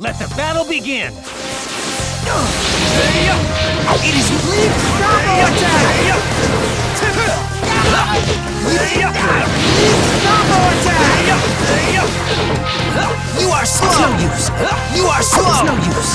Let the battle begin! It is Leap Combo Attack! Leap Combo Attack! You are slow! It's no use. You are slow! It's no use.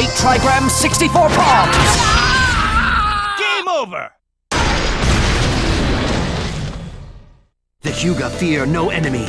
8 trigrams, 64 palms. Game over! The Hyuga fear no enemy.